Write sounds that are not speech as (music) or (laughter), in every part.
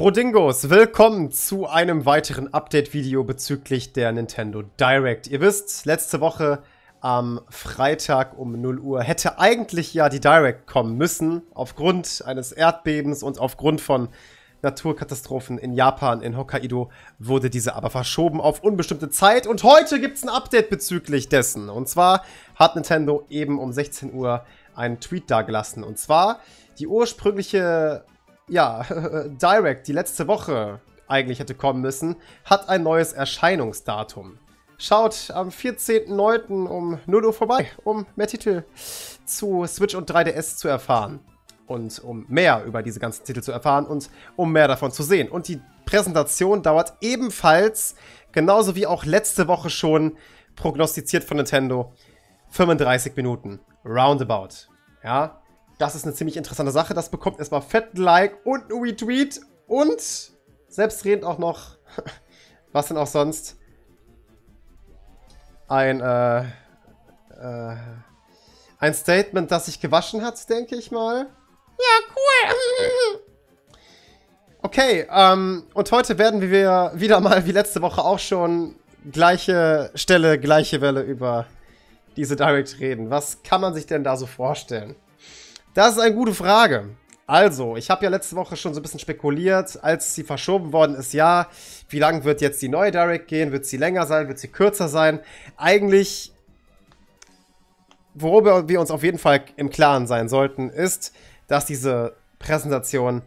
Brodingos, willkommen zu einem weiteren Update-Video bezüglich der Nintendo Direct. Ihr wisst, letzte Woche am Freitag um 0 Uhr hätte eigentlich ja die Direct kommen müssen, aufgrund eines Erdbebens und aufgrund von Naturkatastrophen in Japan, in Hokkaido, wurde diese aber verschoben auf unbestimmte Zeit. Und heute gibt es ein Update bezüglich dessen. Und zwar hat Nintendo eben um 16 Uhr einen Tweet dagelassen. Und zwar die ursprüngliche, ja, (laughs) Direct, die letzte Woche eigentlich hätte kommen müssen, hat ein neues Erscheinungsdatum. Schaut am 14.09. um 0 Uhr vorbei, um mehr Titel zu Switch und 3DS zu erfahren. Und um mehr über diese ganzen Titel zu erfahren und um mehr davon zu sehen. Und die Präsentation dauert ebenfalls, genauso wie auch letzte Woche schon prognostiziert von Nintendo, 35 Minuten. Roundabout. Ja, das ist eine ziemlich interessante Sache. Das bekommt erstmal fetten Like und ein Retweet und selbstredend auch noch, (laughs) was denn auch sonst, ein, äh, äh, ein Statement, das sich gewaschen hat, denke ich mal. Ja, cool. (laughs) Okay, ähm, und heute werden wir wieder mal, wie letzte Woche auch schon, gleiche Stelle, gleiche Welle über diese Direct reden. Was kann man sich denn da so vorstellen? Das ist eine gute Frage. Also, ich habe ja letzte Woche schon so ein bisschen spekuliert, als sie verschoben worden ist, ja, wie lang wird jetzt die neue Direct gehen? Wird sie länger sein? Wird sie kürzer sein? Eigentlich, worüber wir uns auf jeden Fall im Klaren sein sollten, ist, dass diese Präsentation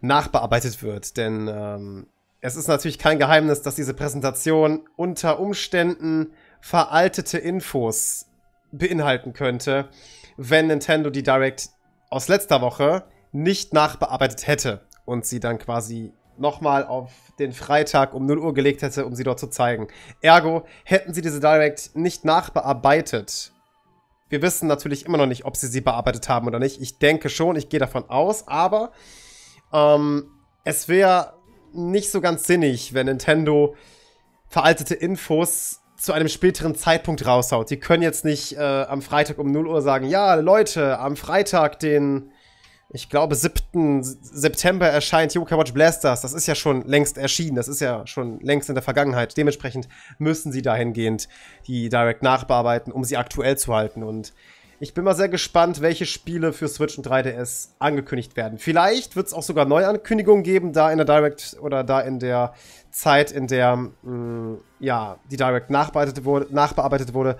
nachbearbeitet wird. Denn ähm, es ist natürlich kein Geheimnis, dass diese Präsentation unter Umständen veraltete Infos beinhalten könnte, wenn Nintendo die Direct aus letzter Woche nicht nachbearbeitet hätte und sie dann quasi nochmal auf den Freitag um 0 Uhr gelegt hätte, um sie dort zu zeigen. Ergo, hätten sie diese Direct nicht nachbearbeitet. Wir wissen natürlich immer noch nicht, ob sie sie bearbeitet haben oder nicht. Ich denke schon, ich gehe davon aus, aber ähm, es wäre nicht so ganz sinnig, wenn Nintendo veraltete Infos zu einem späteren Zeitpunkt raushaut. Die können jetzt nicht äh, am Freitag um 0 Uhr sagen, ja, Leute, am Freitag, den, ich glaube, 7. September erscheint Yokai Watch Blasters. Das ist ja schon längst erschienen. Das ist ja schon längst in der Vergangenheit. Dementsprechend müssen sie dahingehend die Direct nachbearbeiten, um sie aktuell zu halten. Und ich bin mal sehr gespannt, welche Spiele für Switch und 3DS angekündigt werden. Vielleicht wird es auch sogar Neuankündigungen geben, da in der Direct oder da in der Zeit, in der mh, mm, ja, die Direct nachbearbeitet wurde, nachbearbeitet wurde,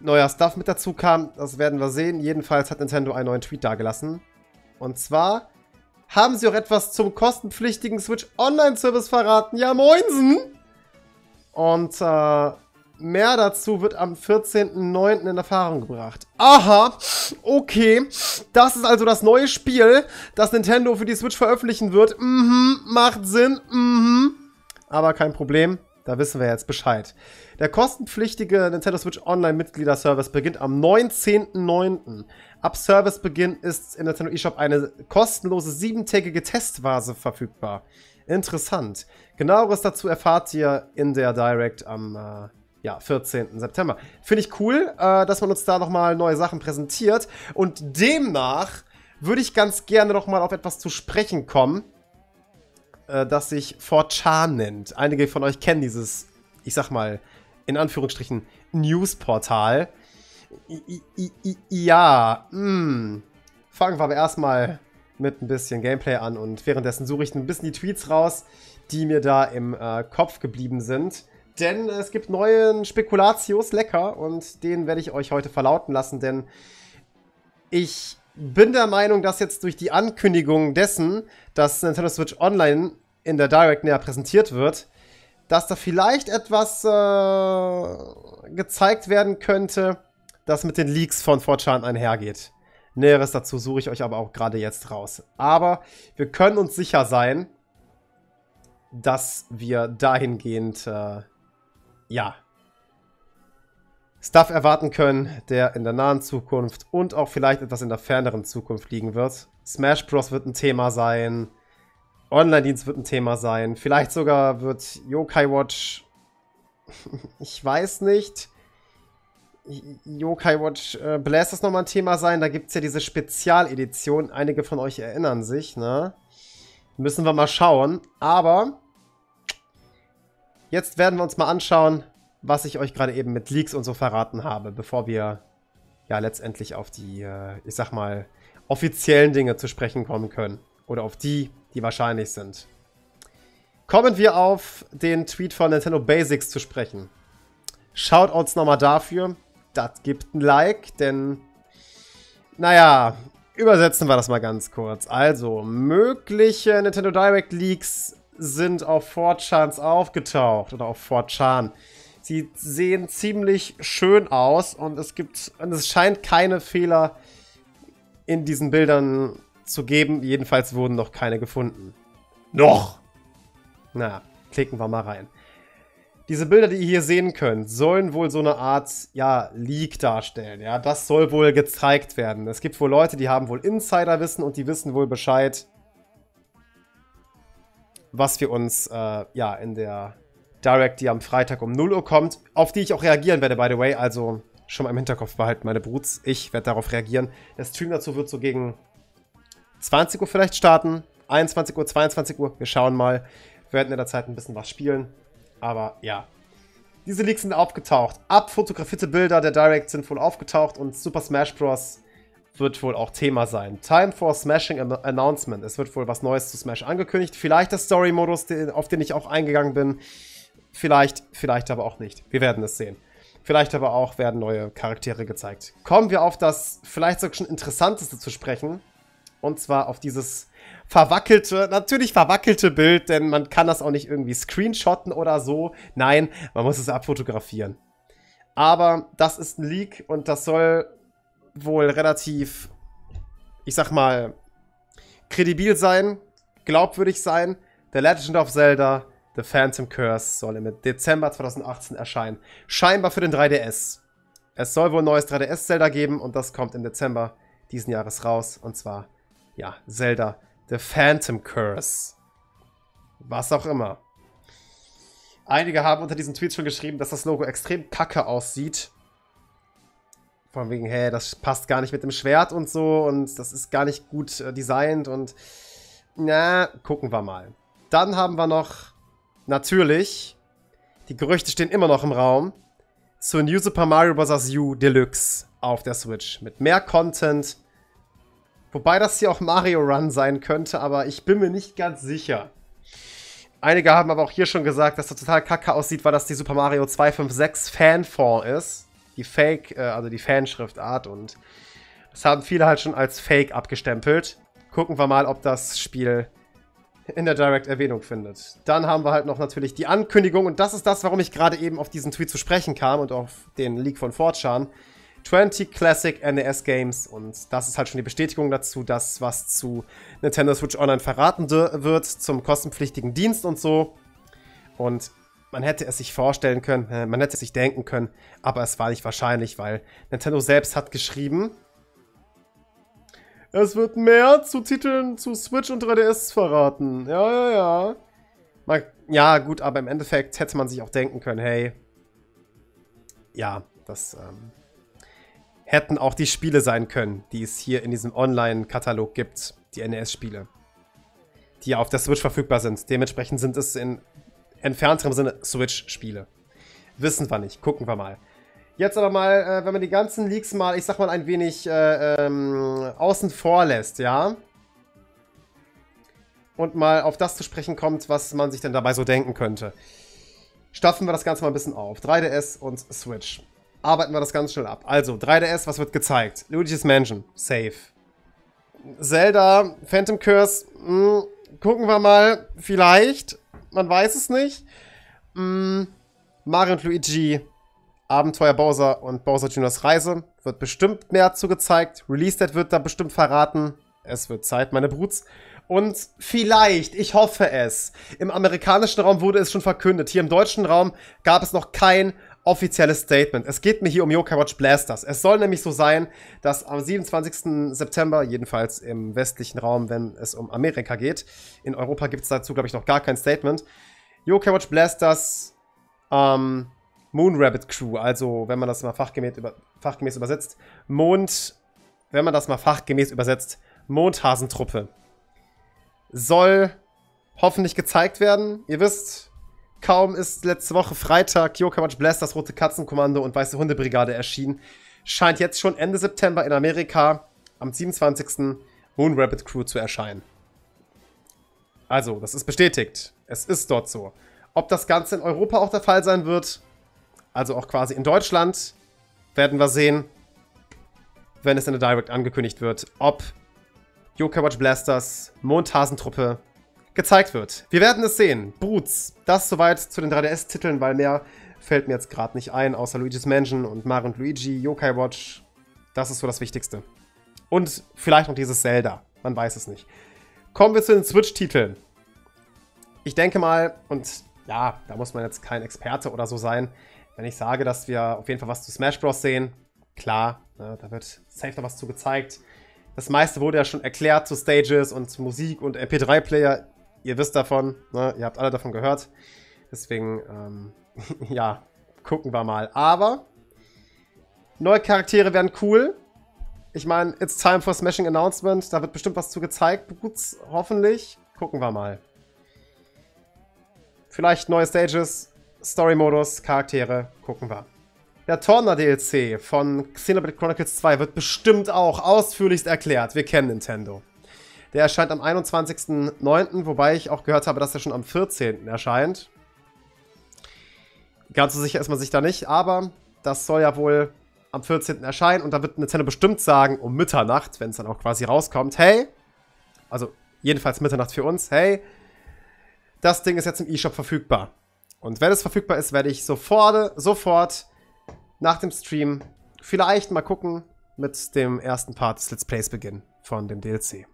neuer Stuff mit dazu kam. Das werden wir sehen. Jedenfalls hat Nintendo einen neuen Tweet dagelassen. Und zwar haben sie auch etwas zum kostenpflichtigen Switch Online-Service verraten. Ja, moinsen! Und äh, Mehr dazu wird am 14.09. in Erfahrung gebracht. Aha, okay. Das ist also das neue Spiel, das Nintendo für die Switch veröffentlichen wird. Mhm, macht Sinn. Mhm. Aber kein Problem, da wissen wir jetzt Bescheid. Der kostenpflichtige Nintendo Switch Online Mitgliederservice beginnt am 19.09. Ab Servicebeginn ist im Nintendo eShop eine kostenlose siebentägige Testphase verfügbar. Interessant. Genaueres dazu erfahrt ihr in der Direct am äh, ja, 14. September. Finde ich cool, äh, dass man uns da nochmal neue Sachen präsentiert. Und demnach würde ich ganz gerne nochmal auf etwas zu sprechen kommen, äh, das sich 4chan nennt. Einige von euch kennen dieses, ich sag mal, in Anführungsstrichen, Newsportal. Ja, mh. Hm. Fangen wir aber erstmal mit ein bisschen Gameplay an und währenddessen suche ich ein bisschen die Tweets raus, die mir da im äh, Kopf geblieben sind. Denn es gibt neuen Spekulatius lecker und den werde ich euch heute verlauten lassen, denn ich bin der Meinung, dass jetzt durch die Ankündigung dessen, dass Nintendo Switch Online in der Direct näher präsentiert wird, dass da vielleicht etwas äh, gezeigt werden könnte, das mit den Leaks von 4chan einhergeht. Näheres dazu suche ich euch aber auch gerade jetzt raus. Aber wir können uns sicher sein, dass wir dahingehend äh, ja, Stuff erwarten können, der in der nahen Zukunft und auch vielleicht etwas in der ferneren Zukunft liegen wird. Smash Bros. wird ein Thema sein. Online-Dienst wird ein Thema sein. Vielleicht sogar wird Yokai Watch. (laughs) ich weiß nicht. Yokai Watch äh, Blasters nochmal ein Thema sein. Da gibt es ja diese Spezialedition. Einige von euch erinnern sich, ne? Müssen wir mal schauen. Aber jetzt werden wir uns mal anschauen, was ich euch gerade eben mit Leaks und so verraten habe, bevor wir ja letztendlich auf die, äh, ich sag mal, offiziellen Dinge zu sprechen kommen können. Oder auf die, die wahrscheinlich sind. Kommen wir auf den Tweet von Nintendo Basics zu sprechen. Shoutouts nochmal dafür. Das gibt ein Like, denn, naja, übersetzen wir das mal ganz kurz. Also, mögliche Nintendo Direct Leaks sind auf 4chans aufgetaucht oder auf 4chan. Sie sehen ziemlich schön aus und es gibt, und es scheint keine Fehler in diesen Bildern zu geben. Jedenfalls wurden noch keine gefunden. Noch! Na, klicken wir mal rein. Diese Bilder, die ihr hier sehen könnt, sollen wohl so eine Art, ja, Leak darstellen. Ja, das soll wohl gezeigt werden. Es gibt wohl Leute, die haben wohl Insiderwissen und die wissen wohl Bescheid, was wir uns, äh, ja, in der Direct, die am Freitag um 0 Uhr kommt, auf die ich auch reagieren werde, by the way. Also schon mal im Hinterkopf behalten, meine Bruts. Ich werde darauf reagieren. Der Stream dazu wird so gegen 20 Uhr vielleicht starten. 21 Uhr, 22 Uhr. Wir schauen mal. Wir werden in der Zeit ein bisschen was spielen. Aber ja. Diese Leaks sind aufgetaucht. Abfotografierte Bilder der Direct sind wohl aufgetaucht und Super Smash Bros. Wird wohl auch Thema sein. Time for Smashing Announcement. Es wird wohl was Neues zu Smash angekündigt. Vielleicht der Story-Modus, auf den ich auch eingegangen bin. Vielleicht, vielleicht aber auch nicht. Wir werden es sehen. Vielleicht aber auch werden neue Charaktere gezeigt. Kommen wir auf das vielleicht sogar schon interessanteste zu sprechen. Und zwar auf dieses verwackelte, natürlich verwackelte Bild, denn man kann das auch nicht irgendwie screenshotten oder so. Nein, man muss es abfotografieren. Aber das ist ein Leak und das soll wohl relativ, ich sag mal, kredibil sein, glaubwürdig sein. The Legend of Zelda The Phantom Curse soll im Dezember 2018 erscheinen. Scheinbar für den 3DS. Es soll wohl ein neues 3DS-Zelda geben und das kommt im Dezember diesen Jahres raus. Und zwar, ja, Zelda The Phantom Curse. Was auch immer. Einige haben unter diesen Tweets schon geschrieben, dass das Logo extrem kacke aussieht. Von wegen, hey, das passt gar nicht mit dem Schwert und so und das ist gar nicht gut äh, designt und na, gucken wir mal. Dann haben wir noch natürlich, die Gerüchte stehen immer noch im Raum, zu New Super Mario Bros. U Deluxe auf der Switch. Mit mehr Content. Wobei das hier auch Mario Run sein könnte, aber ich bin mir nicht ganz sicher. Einige haben aber auch hier schon gesagt, dass das total kacke aussieht, weil das die Super Mario 256 Fanfont ist. Die Fake, äh, also die Fanschriftart und das haben viele halt schon als Fake abgestempelt. Gucken wir mal, ob das Spiel in der Direct Erwähnung findet. Dann haben wir halt noch natürlich die Ankündigung und das ist das, warum ich gerade eben auf diesen Tweet zu sprechen kam und auf den Leak von Fortran. 20 Classic NES Games und das ist halt schon die Bestätigung dazu, dass was zu Nintendo Switch Online verraten wird zum kostenpflichtigen Dienst und so. Und man hätte es sich vorstellen können, äh, man hätte es sich denken können, aber es war nicht wahrscheinlich, weil Nintendo selbst hat geschrieben, es wird mehr zu Titeln zu Switch und 3DS verraten. Ja, ja, ja. Mal, ja, gut, aber im Endeffekt hätte man sich auch denken können, hey, ja, das ähm, hätten auch die Spiele sein können, die es hier in diesem Online-Katalog gibt, die NES-Spiele, die auf der Switch verfügbar sind. Dementsprechend sind es in entfernterem Sinne Switch-Spiele. Wissen wir nicht, gucken wir mal. Jetzt aber mal, äh, wenn man die ganzen Leaks mal, ich sag mal, ein wenig äh, ähm, außen vor lässt, ja? Und mal auf das zu sprechen kommt, was man sich denn dabei so denken könnte. Staffeln wir das Ganze mal ein bisschen auf. 3DS und Switch. Arbeiten wir das ganz schnell ab. Also, 3DS, was wird gezeigt? Luigi's Mansion, safe. Zelda, Phantom Curse, mh, hm, gucken wir mal, vielleicht. Man weiß es nicht. Mh, hm, Mario und Luigi Abenteuer Bowser und Bowser Juniors Reise. Wird bestimmt mehr zu gezeigt. Release Date wird da bestimmt verraten. Es wird Zeit, meine Bruts. Und vielleicht, ich hoffe es, im amerikanischen Raum wurde es schon verkündet. Hier im deutschen Raum gab es noch kein offizielles Statement. Es geht mir hier um Yokai Watch Blasters. Es soll nämlich so sein, dass am 27. September, jedenfalls im westlichen Raum, wenn es um Amerika geht, in Europa gibt es dazu, glaube ich, noch gar kein Statement, Yokai Watch Blasters ähm, Moon Rabbit Crew, also wenn man das mal fachgemäß, über, fachgemäß übersetzt, Mond, wenn man das mal fachgemäß übersetzt, Mondhasentruppe, soll hoffentlich gezeigt werden. Ihr wisst, kaum ist letzte Woche Freitag Yokai Watch Blast, das Rote Katzenkommando und Weiße Hundebrigade erschienen, scheint jetzt schon Ende September in Amerika am 27. Moon Rabbit Crew zu erscheinen. Also, das ist bestätigt. Es ist dort so. Ob das Ganze in Europa auch der Fall sein wird, also auch quasi in Deutschland, werden wir sehen, wenn es in der Direct angekündigt wird, ob Yokai Watch Blasters Mondhasentruppe gezeigt wird. Wir werden es sehen. Boots. Das soweit zu den 3DS-Titeln, weil mehr fällt mir jetzt gerade nicht ein, außer Luigi's Mansion und Mario und Luigi, Yokai Watch. Das ist so das Wichtigste. Und vielleicht noch dieses Zelda. Man weiß es nicht. Kommen wir zu den Switch-Titeln. Ich denke mal, und ja, da muss man jetzt kein Experte oder so sein, wenn ich sage, dass wir auf jeden Fall was zu Smash Bros. sehen. Klar, ne, da wird safe noch was zu gezeigt. Das meiste wurde ja schon erklärt zu Stages und Musik und MP3-Player. Ihr wisst davon, ne? ihr habt alle davon gehört. Deswegen, ähm, (laughs) ja, gucken wir mal. Aber neue Charaktere werden cool. Ich meine, it's time for Smashing Announcement. Da wird bestimmt was zu gezeigt. Gut, hoffentlich. Gucken wir mal. Vielleicht neue Stages, Story-Modus, Charaktere. Gucken wir. Der Torna-DLC von Xenoblade Chronicles 2 wird bestimmt auch ausführlichst erklärt. Wir kennen Nintendo. Der erscheint am 21.09., wobei ich auch gehört habe, dass er schon am 14. erscheint. Ganz so sicher ist man sich da nicht, aber das soll ja wohl am 14. erscheinen und da wird Nintendo bestimmt sagen, um Mitternacht, wenn es dann auch quasi rauskommt, hey, also jedenfalls Mitternacht für uns, hey, das Ding ist jetzt im eShop verfügbar. Und wenn es verfügbar ist, werde ich sofort, sofort nach dem Stream vielleicht mal gucken mit dem ersten Part des Let's Plays beginnen von dem DLC.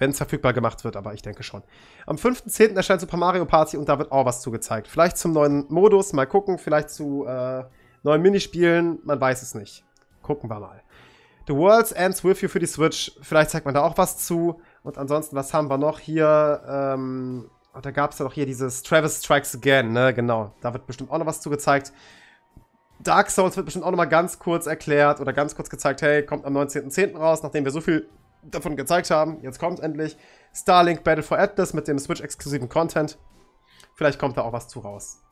Wenn es verfügbar gemacht wird, aber ich denke schon. Am 5.10. erscheint Super Mario Party und da wird auch was zugezeigt. Vielleicht zum neuen Modus, mal gucken. Vielleicht zu äh, neuen Minispielen, man weiß es nicht. Gucken wir mal. The World's Ends With You für die Switch. Vielleicht zeigt man da auch was zu. Und ansonsten, was haben wir noch hier? Ähm, oh, da gab es ja noch hier dieses Travis Strikes Again, ne? Genau. Da wird bestimmt auch noch was zugezeigt. Dark Souls wird bestimmt auch noch mal ganz kurz erklärt oder ganz kurz gezeigt, hey, kommt am 19.10. raus, nachdem wir so viel davon gezeigt haben. Jetzt kommt endlich Starlink Battle for Atlas mit dem Switch-exklusiven Content. Vielleicht kommt da auch was zu raus.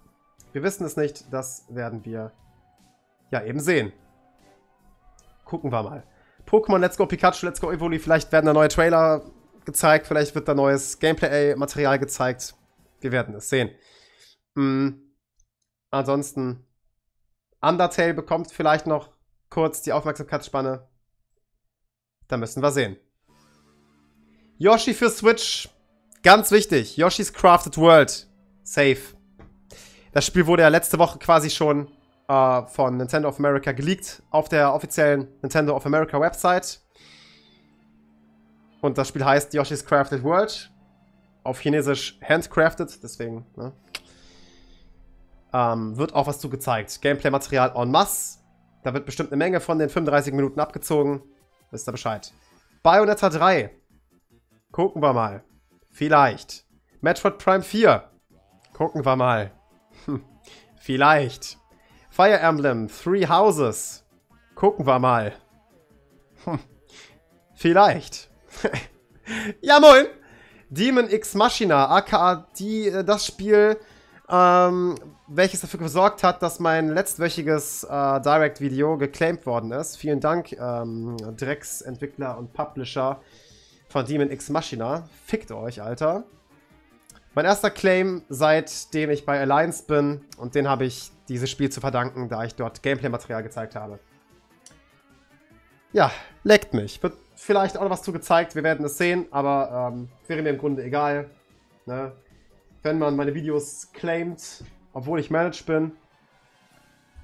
Wir wissen es nicht, das werden wir ja eben sehen. Gucken wir mal. Pokémon Let's Go Pikachu, Let's Go Evoli, vielleicht werden da neue Trailer gezeigt, vielleicht wird da neues Gameplay-Material gezeigt. Wir werden es sehen. Mhm. Ansonsten Undertale bekommt vielleicht noch kurz die Aufmerksamkeitsspanne. Da müssen wir sehen. Yoshi für Switch. Ganz wichtig. Yoshi's Crafted World. Safe. Das Spiel wurde ja letzte Woche quasi schon äh, von Nintendo of America geleakt auf der offiziellen Nintendo of America Website. Und das Spiel heißt Yoshi's Crafted World. Auf Chinesisch Handcrafted, deswegen, ne? Ähm, wird auch was zu gezeigt. Gameplay-Material en masse. Da wird bestimmt eine Menge von den 35 Minuten abgezogen. Wisst ihr Bescheid. Bayonetta 3. Gucken wir mal. Vielleicht. Metroid Prime 4. Gucken wir mal. Hm. Vielleicht. Fire Emblem Three Houses. Gucken wir mal. Hm. Vielleicht. (laughs) ja, moin. Demon X Machina, aka die, äh, das Spiel, ähm, welches dafür gesorgt hat, dass mein letztwöchiges äh, Direct-Video geclaimed worden ist. Vielen Dank, ähm, Drecksentwickler und Publisher von Demon X Machina. Fickt euch, Alter. Mein erster Claim, seitdem ich bei Alliance bin, und den habe ich dieses Spiel zu verdanken, da ich dort Gameplay-Material gezeigt habe. Ja, leckt mich. Wird vielleicht auch noch was zu gezeigt, wir werden es sehen, aber ähm, wäre mir im Grunde egal. Ne? Wenn man meine Videos claimt, obwohl ich managed bin.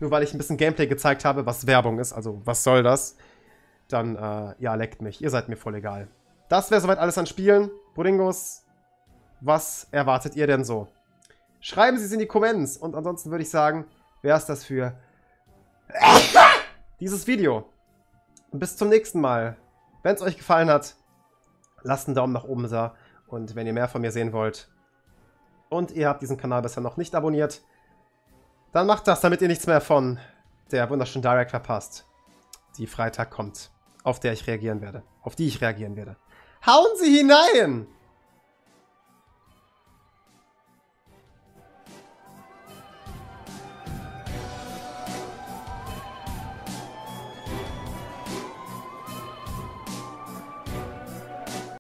Nur weil ich ein bisschen Gameplay gezeigt habe, was Werbung ist, also was soll das? Dann, äh, ja, leckt mich. Ihr seid mir voll egal. Das wäre soweit alles an Spielen. Bodingos, was erwartet ihr denn so? Schreiben Sie es in die Comments. Und ansonsten würde ich sagen, wäre es das für (coughs) dieses Video. Bis zum nächsten Mal. Wenn es euch gefallen hat, lasst einen Daumen nach oben da. Und wenn ihr mehr von mir sehen wollt, und ihr habt diesen Kanal bisher noch nicht abonniert, dann macht das, damit ihr nichts mehr von der wunderschönen Direct verpasst, die Freitag kommt, auf der ich reagieren werde, auf die ich reagieren werde. Hauen Sie hinein!